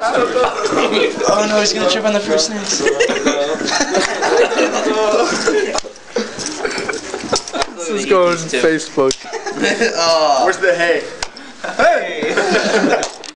Oh no, he's gonna trip on the first snakes. This is going Facebook. oh. Where's the hay? Hey.